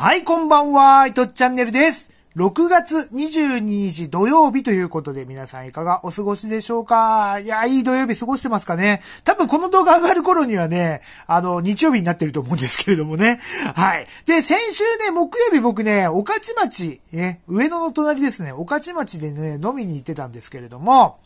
はい、こんばんは、いとっチャンネルです。6月22日土曜日ということで皆さんいかがお過ごしでしょうか？いや、いい土曜日過ごしてますかね？多分この動画上がる頃にはね、あの、日曜日になってると思うんですけれどもね。はい。で、先週ね、木曜日僕ね、御徒町、ね、上野の隣ですね、御徒町でね、飲みに行ってたんですけれども、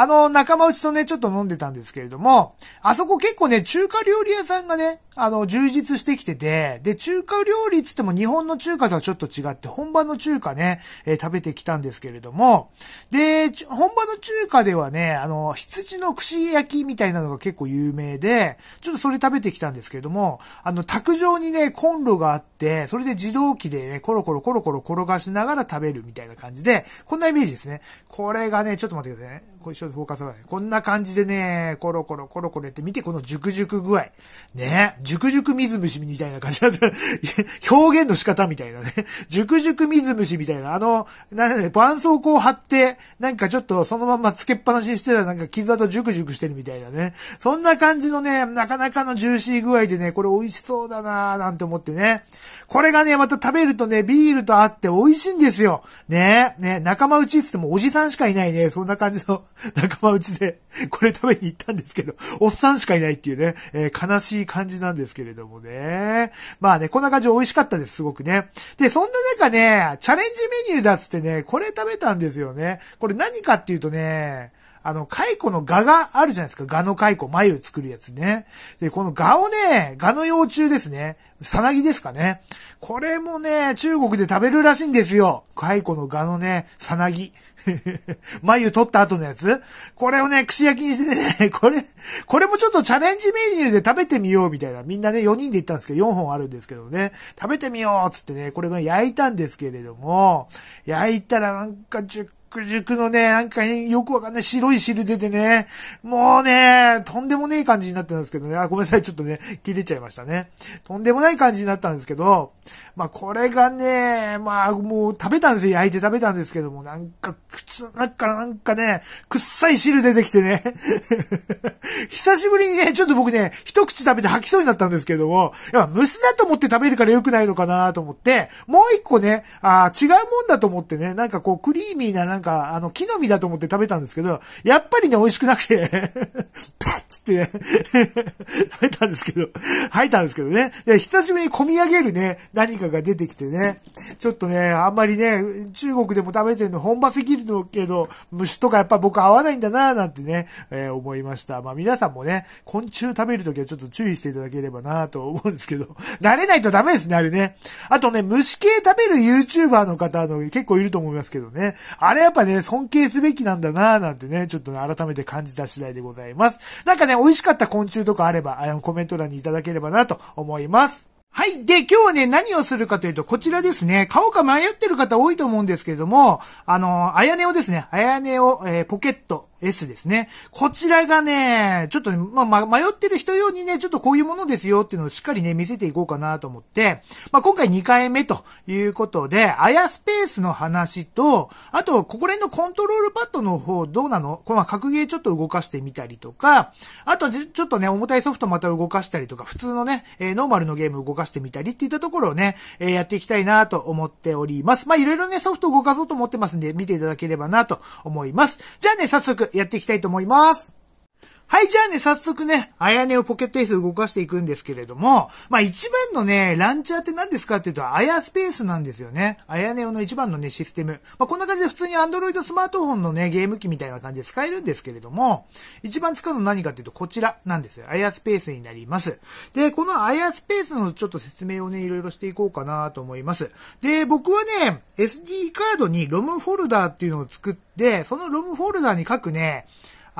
あの、仲間内とね、ちょっと飲んでたんですけれども、あそこ結構ね、中華料理屋さんがね、あの、充実してきてて、で、中華料理っつっても日本の中華とはちょっと違って、本場の中華ね、えー、食べてきたんですけれども、で、本場の中華ではね、あの、羊の串焼きみたいなのが結構有名で、ちょっとそれ食べてきたんですけれども、あの、卓上にね、コンロがあって、それで自動機でね、コロコロコロコロ転がしながら食べるみたいな感じで、こんなイメージですね。これがね、ちょっと待ってくださいね。これちょっとフォーカスがね。こんな感じでね、コロコロコロコロやって見て、この熟熟具合。ね、熟熟水虫みたいな感じだった。表現の仕方みたいなね。熟熟水虫みたいな。あの、なんね、絆創膏を貼って、なんかちょっとそのままつけっぱなしにしてたらなんか傷跡ジュクジュクしてるみたいなね。そんな感じのね、なかなかのジューシー具合でね、これ美味しそうだなぁなんて思ってね。これがね、また食べるとね、ビールと合って美味しいんですよ。ねね仲間内って言ってもおじさんしかいないね。そんな感じの仲間内で、これ食べに行ったんですけど、おっさんしかいないっていうね、えー、悲しい感じなんですけれどもね。まあね、こんな感じで美味しかったです、すごくね。で、そんな中ね、チャレンジメニューだっつってね、これ食べたんですよね。これ何かっていうとね、あの、蚕の蛾があるじゃないですか。蛾の蚕、眉作るやつね。で、この蛾をね、蛾の幼虫ですね。さなぎですかね。これもね、中国で食べるらしいんですよ。蚕の蛾のね、さなぎ。眉取った後のやつ。これをね、串焼きにしてね、これ、これもちょっとチャレンジメニューで食べてみようみたいな。みんなね、4人で行ったんですけど、4本あるんですけどね。食べてみようつってね、これが焼いたんですけれども、焼いたらなんか10熟熟のね、なんかよくわかんない白い汁出てね、もうね、とんでもねえ感じになってたんですけどね、あ、ごめんなさい、ちょっとね、切れちゃいましたね。とんでもない感じになったんですけど、まあこれがね、まあもう食べたんですよ、焼いて食べたんですけども、なんか口の中からなんかね、くっさい汁出てきてね、久しぶりにね、ちょっと僕ね、一口食べて吐きそうになったんですけども、やっぱ虫だと思って食べるから良くないのかなと思って、もう一個ね、あ違うもんだと思ってね、なんかこうクリーミーななんか、あの、木の実だと思って食べたんですけど、やっぱりね、美味しくなくて。パッつってね。食べたんですけど、吐いたんですけどね。で、久しぶりに込み上げるね、何かが出てきてね、ちょっとね、あんまりね、中国でも食べてるの本場すぎるけど、虫とかやっぱ僕合わないんだななんてね、えー、思いました。まあ皆さんもね、昆虫食べるときはちょっと注意していただければなと思うんですけど、慣れないとダメですね、あれね。あとね、虫系食べる YouTuber の方の結構いると思いますけどね。あれやっぱね、尊敬すべきなんだなぁなんてね、ちょっとね、改めて感じた次第でございます。なんかね、美味しかった昆虫とかあれば、あの、コメント欄にいただければなと思います。はい。で、今日はね、何をするかというと、こちらですね。買おうか迷ってる方多いと思うんですけれども、あの、あやねをですね、あやねを、えー、ポケット、S ですね。こちらがね、ちょっとね、まあ、迷ってる人用にね、ちょっとこういうものですよっていうのをしっかりね、見せていこうかなと思って、まあ、今回2回目ということで、アヤスペースの話と、あと、ここら辺のコントロールパッドの方どうなの？この格ゲーちょっと動かしてみたりとか、あと、ちょっとね、重たいソフトまた動かしたりとか、普通のね、えー、ノーマルのゲーム動かしてみたりっていったところをね、えー、やっていきたいなと思っております。まあ、いろいろね、ソフト動かそうと思ってますんで、見ていただければなと思います。じゃあね、早速やっていきたいと思います。はい、じゃあね、早速ね、あやねをポケットエース動かしていくんですけれども、まあ一番のね、ランチャーって何ですかっていうと、あやスペースなんですよね。あやねおの一番のね、システム。まあこんな感じで普通に Android スマートフォンのね、ゲーム機みたいな感じで使えるんですけれども、一番使うの何かっていうと、こちらなんですよ。あやスペースになります。で、このあやスペースのちょっと説明をね、いろいろしていこうかなと思います。で、僕はね、SD カードに ROM フォルダーっていうのを作って、その ROM フォルダーに書くね、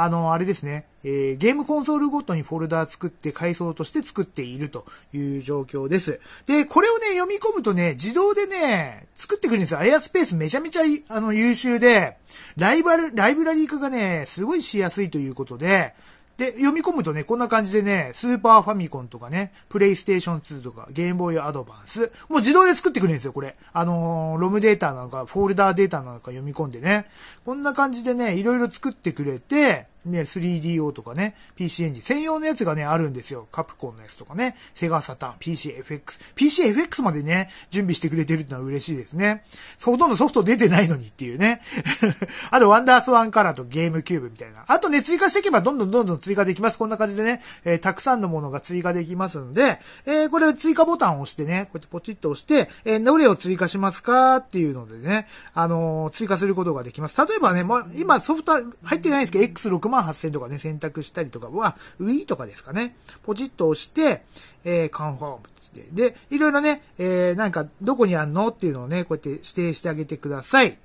あの、あれですね、えー、ゲームコンソールごとにフォルダー作って階層として作っているという状況です。で、これをね、読み込むとね、自動でね、作ってくるんですよ。アイアスペースめちゃめちゃ、あの、優秀で、ライバル、ライブラリー化がね、すごいしやすいということで、で、読み込むとね、こんな感じでね、スーパーファミコンとかね、プレイステーション2とか、ゲームボーイアドバンス、もう自動で作ってくれるんですよ、これ。あのー、ロムデータなのか、フォルダーデータなのか読み込んでね。こんな感じでね、いろいろ作ってくれて、ね 3DO とかね、PC エンジン専用のやつがね、あるんですよ。カプコンのやつとかね、セガサタン、PCFX。PCFX までね、準備してくれてるってのは嬉しいですね。ほとんどソフト出てないのにっていうね。あと、ワンダースワンカラーとゲームキューブみたいな。あとね、追加していけばどんどんどんどん追加できます。こんな感じでね、えー、たくさんのものが追加できますんで、えー、これ追加ボタンを押してね、こうやってポチッと押して、えー、どれを追加しますかっていうのでね、あのー、追加することができます。例えばね、まあ、今ソフト入ってないんですけど、X6 万 X68000 とかね、選択したりとかは、Wii とかですかね。ポチッと押して、えー、カンファームして。で、いろいろね、えー、なんか、どこにあんのっていうのをね、こうやって指定してあげてください。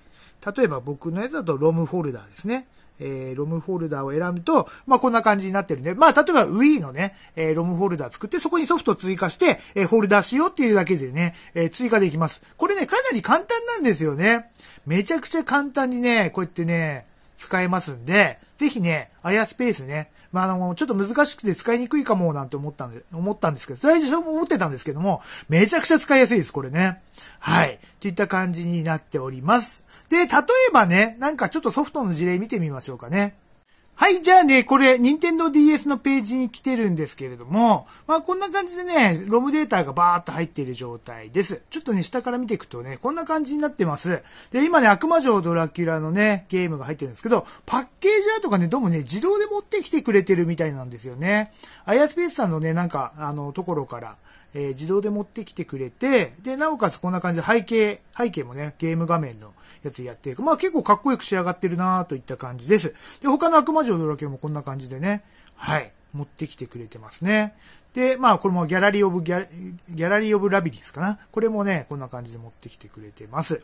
例えば僕のやつだと、ロムフォルダーですね。えー、ロムフォルダーを選ぶと、まあ、こんな感じになってるんで、まあ、例えば Wii のね、えー、ロムフォルダー作って、そこにソフトを追加して、えー、フォルダーしようっていうだけでね、えー、追加できます。これね、かなり簡単なんですよね。めちゃくちゃ簡単にね、こうやってね、使えますんで、ぜひね、アイアスペースね、まあ、あの、ちょっと難しくて使いにくいかもなんて思ったんで、思ったんですけど、最初も思ってたんですけども、めちゃくちゃ使いやすいです、これね。はい。といった感じになっております。で、例えばね、なんかちょっとソフトの事例見てみましょうかね。はい、じゃあね、これ、任天堂 DS のページに来てるんですけれども、まあこんな感じでね、ロムデータがバーっと入っている状態です。ちょっとね、下から見ていくとね、こんな感じになってます。で、今ね、悪魔城ドラキュラのね、ゲームが入ってるんですけど、パッケージアートがね、どうもね、自動で持ってきてくれてるみたいなんですよね。アイアスペースさんのね、なんか、あの、ところから、えー、自動で持ってきてくれて、で、なおかつこんな感じで背景、背景もね、ゲーム画面のやつやっていく。まあ結構かっこよく仕上がってるなといった感じです。で、他の悪魔城ドラキュラもこんな感じでね、はい、持ってきてくれてますね。で、まあこれもギャラリーオブギャ、ギャラリーオブラビリンスかな。これもね、こんな感じで持ってきてくれてます。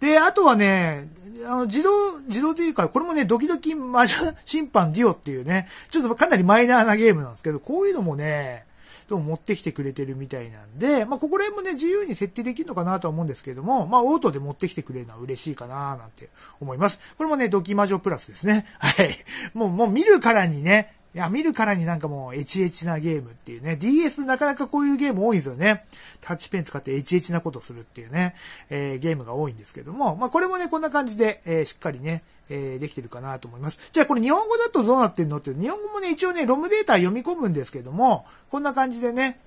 で、あとはね、あの、自動、自動というか、これもね、ドキドキマジャ審判ディオっていうね、ちょっとかなりマイナーなゲームなんですけど、こういうのもね、と持ってきてくれてるみたいなんで、まあ、ここら辺もね、自由に設定できるのかなとは思うんですけれども、まあ、オートで持ってきてくれるのは嬉しいかななんて思います。これもね、ドキマジョプラスですね。はい。もう、もう見るからにね、いや、見るからになんかもう、エチエチなゲームっていうね。DS なかなかこういうゲーム多いんですよね。タッチペン使ってエチエチなことするっていうね、えー、ゲームが多いんですけども、まあこれもね、こんな感じで、えー、しっかりね、えー、できてるかなと思います。じゃあこれ日本語だとどうなってんのって、日本語もね、一応ね、ロムデータ読み込むんですけども、こんな感じでね、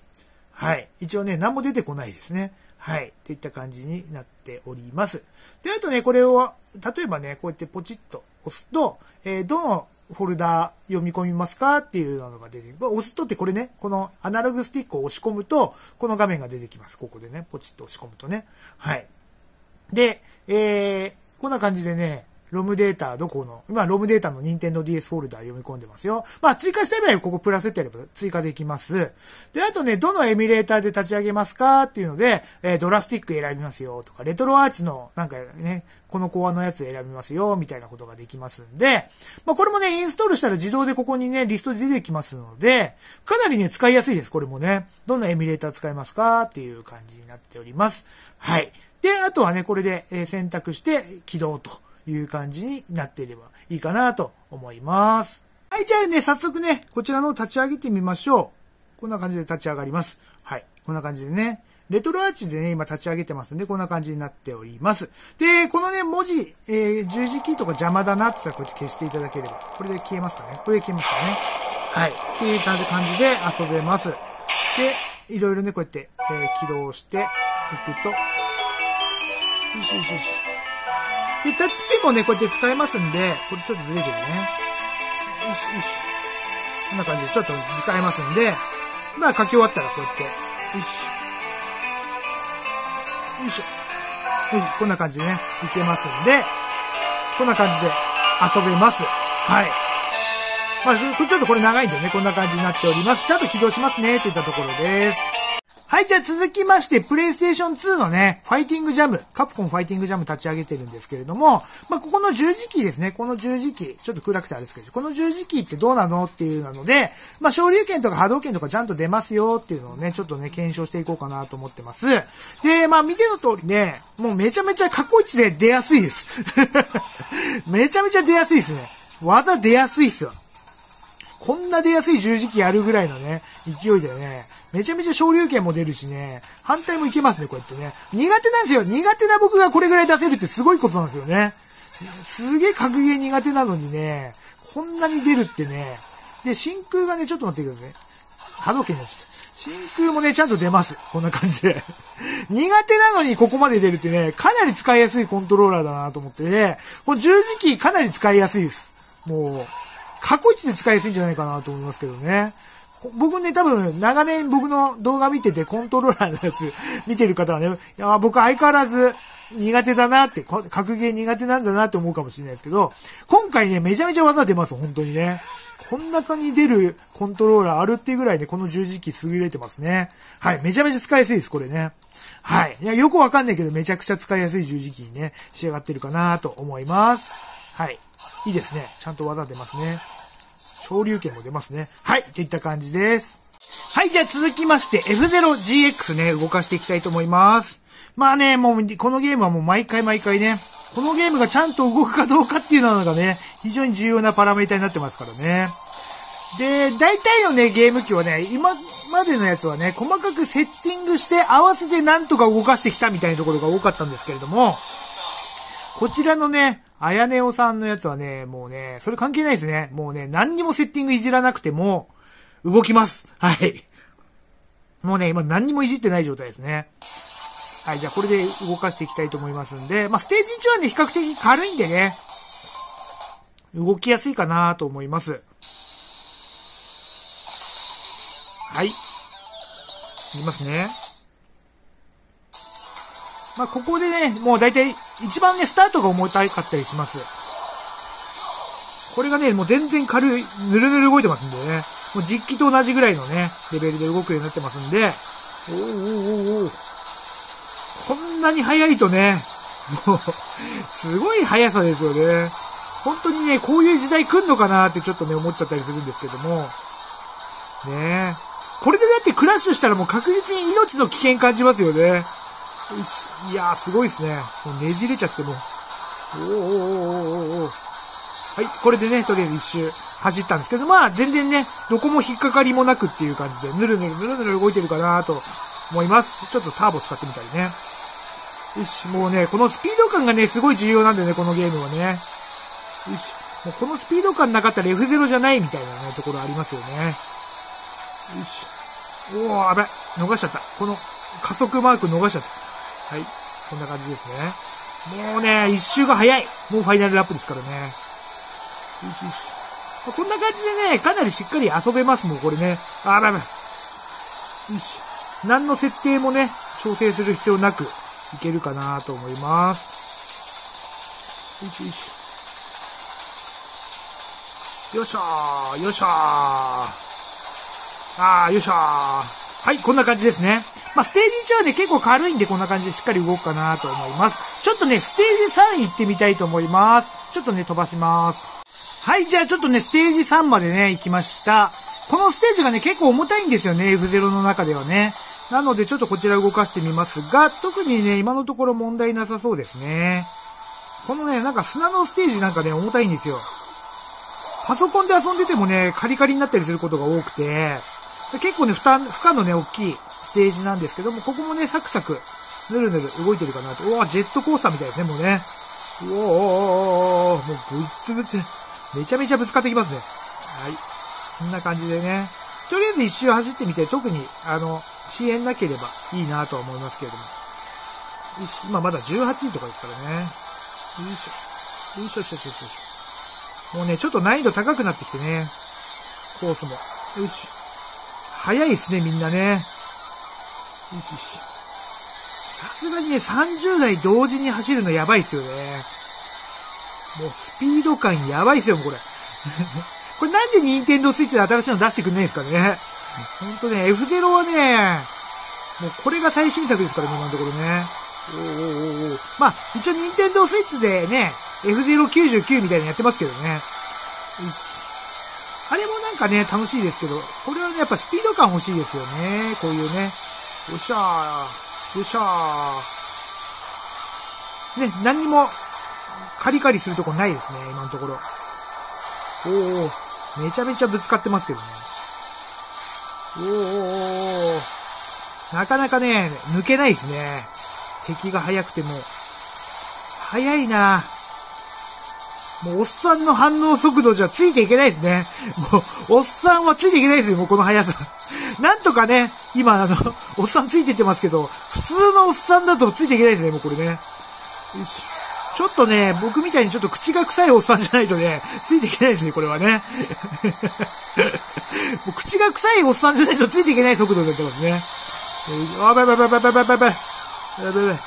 はい。一応ね、何も出てこないですね。はい。といった感じになっております。で、あとね、これを、例えばね、こうやってポチッと押すと、えー、どのフォルダ読み込みますかっていうのが出て、押すとってこれね、このアナログスティックを押し込むと、この画面が出てきます。ここでね、ポチッと押し込むとね。はい。で、えー、こんな感じでね、ロムデータどこの、今ロムデータの Nintendo DS フォルダ読み込んでますよ。まあ追加したい場合はここプラスってやれば追加できます。で、あとね、どのエミュレーターで立ち上げますかっていうので、えー、ドラスティック選びますよとか、レトロアーチのなんかね、このコアのやつ選びますよみたいなことができますんで、まあこれもね、インストールしたら自動でここにね、リストで出てきますので、かなりね、使いやすいです、これもね。どんなエミュレーター使いますかっていう感じになっております。はい。で、あとはね、これで選択して起動と。いう感じになっていればいいかなと思います。はい、じゃあね、早速ね、こちらの立ち上げてみましょう。こんな感じで立ち上がります。はい、こんな感じでね。レトロアーチでね、今立ち上げてますんで、こんな感じになっております。で、このね、文字、えー、十字キーとか邪魔だなって言ったらこうやって消していただければ、これで消えますかね。これで消えますかね。はい。っていう感じで遊べます。で、いろいろね、こうやって、えー、起動していくと、よしよしよし。で、タッチペンもね、こうやって使えますんで、これちょっとずれてるね。よし、よし。こんな感じでちょっと使えますんで、まあ書き終わったらこうやって、よし。よいしょ。よし、こんな感じでね、いけますんで、こんな感じで遊べます。はい。まあ、ちょっとこれ長いんでね、こんな感じになっております。ちゃんと起動しますね、といったところです。はい、じゃあ続きまして、プレイステーション2のね、ファイティングジャム、カプコンファイティングジャム立ち上げてるんですけれども、まあ、ここの十字キーですね、この十字キー、ちょっと暗くてあれですけど、この十字キーってどうなのっていうなので、まあ、昇竜拳とか波動拳とかちゃんと出ますよっていうのをね、ちょっとね、検証していこうかなと思ってます。で、まあ、見ての通りね、もうめちゃめちゃ過去一で出やすいです。めちゃめちゃ出やすいですね。技出やすいっすよ。こんな出やすい十字キーあるぐらいのね、勢いでね、めちゃめちゃ昇竜拳も出るしね、反対もいけますね、こうやってね。苦手なんですよ。苦手な僕がこれぐらい出せるってすごいことなんですよね。すげえ格ゲー苦手なのにね、こんなに出るってね。で、真空がね、ちょっと待ってくださいね。波動拳です。真空もね、ちゃんと出ます。こんな感じで。苦手なのにここまで出るってね、かなり使いやすいコントローラーだなと思ってね、この十字キーかなり使いやすいです。もう、過去一で使いやすいんじゃないかなと思いますけどね。僕ね、多分、長年僕の動画見てて、コントローラーのやつ 見てる方はね、いや、僕相変わらず苦手だなって、格ゲー苦手なんだなって思うかもしれないですけど、今回ね、めちゃめちゃ技出ます、本当にね。こん中に出るコントローラーあるっていうぐらいね、この十字キー優れてますね。はい、めちゃめちゃ使いやすいです、これね。はい。いや、よくわかんないけど、めちゃくちゃ使いやすい十字キーにね、仕上がってるかなと思います。はい。いいですね。ちゃんと技出ますね。昇竜拳も出ますね。はい、といった感じです。はい、じゃあ続きまして F0GX ね、動かしていきたいと思います。まあね、もう、このゲームはもう毎回毎回ね、このゲームがちゃんと動くかどうかっていうのがね、非常に重要なパラメータになってますからね。で、大体のね、ゲーム機はね、今までのやつはね、細かくセッティングして合わせてなんとか動かしてきたみたいなところが多かったんですけれども、こちらのね、あやねおさんのやつはね、もうね、それ関係ないですね。もうね、何にもセッティングいじらなくても、動きます。はい。もうね、今何にもいじってない状態ですね。はい、じゃあこれで動かしていきたいと思いますんで、まあ、ステージ1はね、比較的軽いんでね、動きやすいかなと思います。はい。いきますね。まあ、ここでね、もう大体、一番ね、スタートが重たかったりします。これがね、もう全然軽い、ぬるぬる動いてますんでね。もう実機と同じぐらいのね、レベルで動くようになってますんで、おーおーおおこんなに速いとね、もう、すごい速さですよね。本当にね、こういう時代来んのかなってちょっとね、思っちゃったりするんですけども。ねえこれでだってクラッシュしたらもう確実に命の危険感じますよね。いやー、すごいですね。もうねじれちゃってもう。おーおーおーおーおはい、これでね、とりあえず一周走ったんですけど、まあ全然ね、どこも引っかかりもなくっていう感じで、ぬるぬるぬるぬる動いてるかなと思います。ちょっとターボ使ってみたりね。よし、もうね、このスピード感がね、すごい重要なんだよね、このゲームはね。よし、もうこのスピード感なかったら F0 じゃないみたいなね、ところありますよね。よし。おー、危ない。逃しちゃった。この加速マーク逃しちゃった。はい。こんな感じですね。もうね、一周が早い。もうファイナルラップですからね。よしよし。こんな感じでね、かなりしっかり遊べますもん、これね。あ、ばいばい。よし。何の設定もね、調整する必要なく、いけるかなと思います。よしよし。よっしゃーよっしゃーあー、よっしゃーはい、こんな感じですね。まあ、ステージ1はね、結構軽いんでこんな感じでしっかり動くかなと思います。ちょっとね、ステージ3行ってみたいと思います。ちょっとね、飛ばします。はい、じゃあちょっとね、ステージ3までね、行きました。このステージがね、結構重たいんですよね、F0 の中ではね。なので、ちょっとこちら動かしてみますが、特にね、今のところ問題なさそうですね。このね、なんか砂のステージなんかね、重たいんですよ。パソコンで遊んでてもね、カリカリになったりすることが多くて、結構ね、負担、負荷のね、大きいステージなんですけども、ここもね、サクサク、ぬるぬる動いてるかなと。うわ、ジェットコースターみたいですね、もうね。うおー、もうぶっつぶって、めちゃめちゃぶつかってきますね。はい。こんな感じでね。とりあえず一周走ってみて、特に、あの、遅延なければいいなとは思いますけれども。よし、今まだ18位とかですからね。よいしょ。よいしょよいしょよいしょ。もうね、ちょっと難易度高くなってきてね。コースも。よし。早いですね、みんなね。さすがにね、30台同時に走るのやばいっすよね。もうスピード感やばいっすよ、もうこれ。これなんで任天堂スイッチで新しいの出してくんないんですかね。ほんとね、F0 はね、もうこれが最新作ですから、今のところね。おーおーおーまあ、一応任天堂スイッチでね、F099 みたいなのやってますけどね。あれもなんかね、楽しいですけど、これはね、やっぱスピード感欲しいですよね。こういうね。よっしゃー。よっしゃー。ね、何にも、カリカリするとこないですね、今のところ。おー、めちゃめちゃぶつかってますけどね。おー、なかなかね、抜けないですね。敵が速くても。速いなもうおっさんの反応速度じゃついていけないですね。もう、おっさんはついていけないですよ、もうこの速さ。なんとかね、今あの、おっさんついていってますけど、普通のおっさんだとついていけないですね、もうこれね。ちょっとね、僕みたいにちょっと口が臭いおっさんじゃないとね、ついていけないですね、これはね。もう口が臭いおっさんじゃないとついていけない速度でやってますね。あ、ばいばいばいばいばいばいばい。ばいばいばい。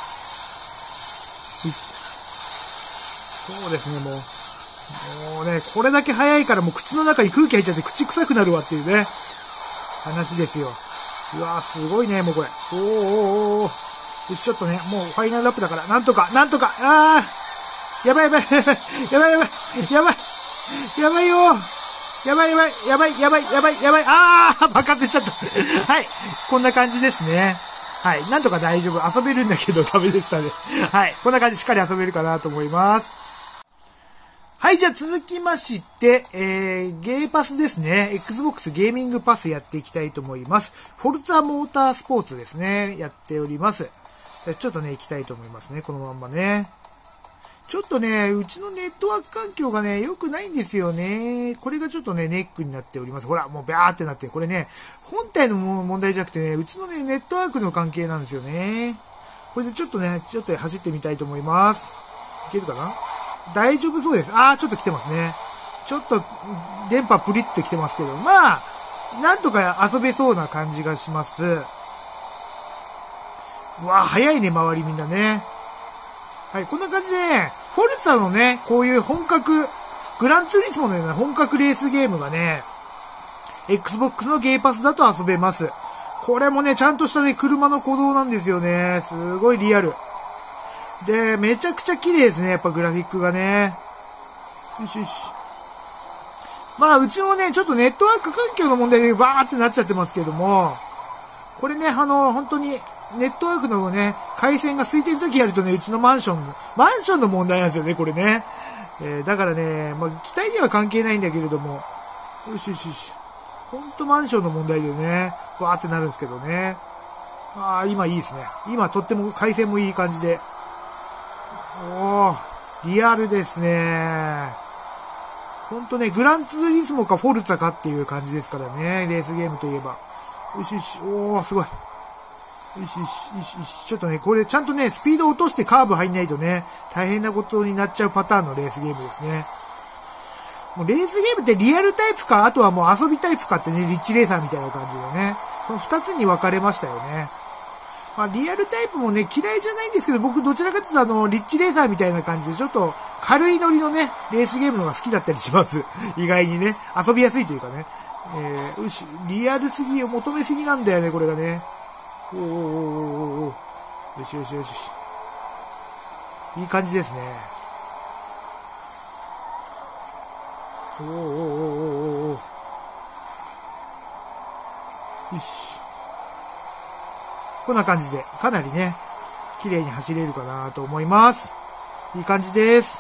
そうですね、もう。もうね、これだけ早いからもう口の中に空気入っちゃって口臭くなるわっていうね、話ですよ。うわーすごいね、もうこれ。おーおーおーお、ちょっとね、もうファイナルラップだから、なんとか、なんとか、あーやばいやばい、やばいやばい、やばい、やばいよやばいやばい、やばい、やばい、やばい、やばい、あー爆発しちゃった。はい。こんな感じですね。はい。なんとか大丈夫。遊べるんだけどダメでしたね。はい。こんな感じしっかり遊べるかなと思います。はい、じゃあ続きまして、えー、ゲーパスですね。Xbox ゲーミングパスやっていきたいと思います。フォルツァモータースポーツですね。やっております。ちょっとね、行きたいと思いますね。このまんまね。ちょっとね、うちのネットワーク環境がね、良くないんですよね。これがちょっとね、ネックになっております。ほら、もうビャーってなって、これね、本体の問題じゃなくてね、うちのね、ネットワークの関係なんですよね。これでちょっとね、ちょっと走ってみたいと思います。いけるかな？大丈夫そうです。あー、ちょっと来てますね。ちょっと、電波プリッと来てますけど、まあ、なんとか遊べそうな感じがします。うわ早いね、周りみんなね。はい、こんな感じで、フォルツァのね、こういう本格、グランツーリスモのような本格レースゲームがね、Xbox のゲーパスだと遊べます。これもね、ちゃんとしたね、車の鼓動なんですよね。すごいリアル。で、めちゃくちゃ綺麗ですね、やっぱグラフィックがね。よしよし。まあ、うちもね、ちょっとネットワーク環境の問題でバーってなっちゃってますけども、これね、あの、本当に、ネットワークのね、回線が空いてる時やるとね、うちのマンション、マンションの問題なんですよね、これね。えー、だからね、まあ、機体には関係ないんだけれども、よしよしよし。ほんとマンションの問題でね、バーってなるんですけどね。ああ、今いいですね。今とっても回線もいい感じで。おー、リアルですね。ほんとね、グランツーリスモかフォルツァかっていう感じですからね、レースゲームといえば。よしよし、おー、すごい。よしよし、よしよし、ちょっとね、これちゃんとね、スピード落としてカーブ入んないとね、大変なことになっちゃうパターンのレースゲームですね。もうレースゲームってリアルタイプか、あとはもう遊びタイプかってね、リッチレーサーみたいな感じでね、その二つに分かれましたよね。まあ、リアルタイプもね、嫌いじゃないんですけど、僕どちらかというとあの、リッチレーサーみたいな感じで、ちょっと軽いノリのね、レースゲームのが好きだったりします。意外にね。遊びやすいというかね。えー、よし、リアルすぎを求めすぎなんだよね、これがね。おーおーおーおーよしよしよし。いい感じですね。おーおーおーおーおーよし。こんな感じで、かなりね、綺麗に走れるかなと思います。いい感じです。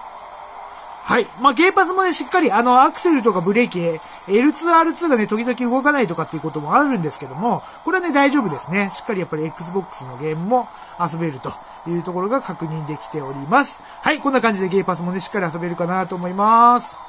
はい。まあ、ゲーパスもね、しっかり、あの、アクセルとかブレーキ、L2、R2 がね、時々動かないとかっていうこともあるんですけども、これはね、大丈夫ですね。しっかりやっぱり Xbox のゲームも遊べるというところが確認できております。はい。こんな感じでゲーパスもね、しっかり遊べるかなと思います。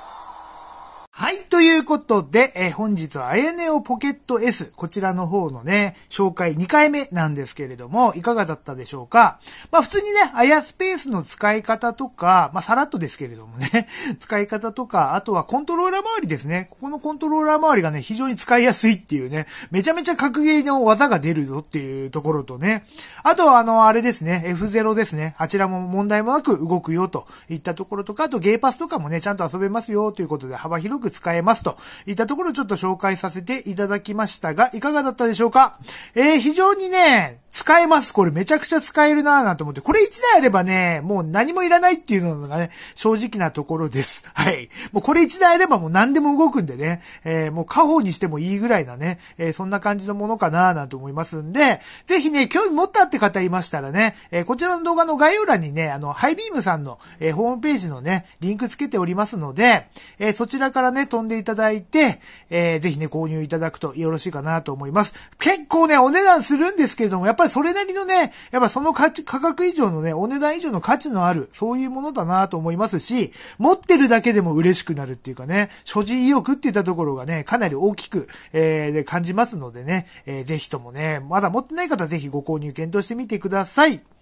はい。ということで、えー、本日はあやねおポケット S、こちらの方のね、紹介2回目なんですけれども、いかがだったでしょうか？まあ普通にね、あやスペースの使い方とか、まあさらっとですけれどもね、使い方とか、あとはコントローラー周りですね。ここのコントローラー周りがね、非常に使いやすいっていうね、めちゃめちゃ格ゲーの技が出るぞっていうところとね、あとはあの、あれですね、F0 ですね。あちらも問題もなく動くよといったところとか、あとゲーパスとかもね、ちゃんと遊べますよということで幅広く使えますといったところをちょっと紹介させていただきましたが、いかがだったでしょうか？えー、非常にね、使えます。これめちゃくちゃ使えるなぁなんて思って、これ1台あればね、もう何もいらないっていうのがね、正直なところです。はい。もうこれ1台あればもう何でも動くんでね、えー、もう家宝にしてもいいぐらいなね、えー、そんな感じのものかなぁなんて思いますんで、ぜひね、興味持ったって方いましたらね、えー、こちらの動画の概要欄にね、あの、ハイビームさんの、えホームページのね、リンクつけておりますので、えそちらからね、飛んでいただいて、えぜひね、購入いただくとよろしいかなと思います。結構ね、お値段するんですけれども、やっぱぱりそれなりのね、やっぱその価値、価格以上のね、お値段以上の価値のある、そういうものだなと思いますし、持ってるだけでも嬉しくなるっていうかね、所持意欲って言ったところがね、かなり大きく、えー、で感じますのでね、えー、ぜひともね、まだ持ってない方はぜひご購入検討してみてください。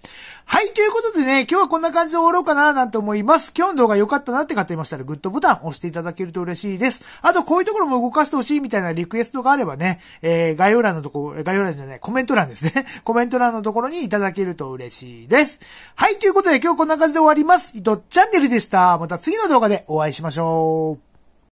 はい、ということでね、今日はこんな感じで終わろうかななんて思います。今日の動画良かったなって方いましたら、グッドボタン押していただけると嬉しいです。あと、こういうところも動かしてほしいみたいなリクエストがあればね、えー、概要欄のとこ、概要欄じゃない、コメント欄ですね。コメント欄のところにいただけると嬉しいです。はい、ということで今日こんな感じで終わります。伊藤チャンネルでした。また次の動画でお会いしましょう。